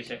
dice,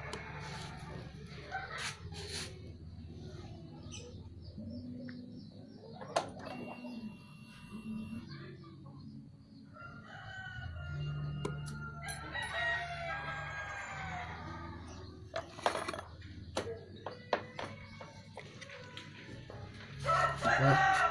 What?